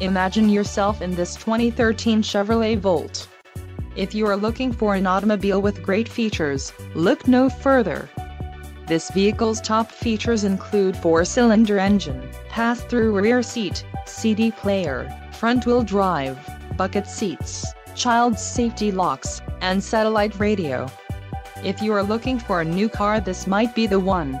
Imagine yourself in this 2013 Chevrolet Volt. If you are looking for an automobile with great features, look no further. This vehicle's top features include 4-cylinder engine, pass-through rear seat, CD player, front-wheel drive, bucket seats, child safety locks, and satellite radio. If you are looking for a new car this might be the one.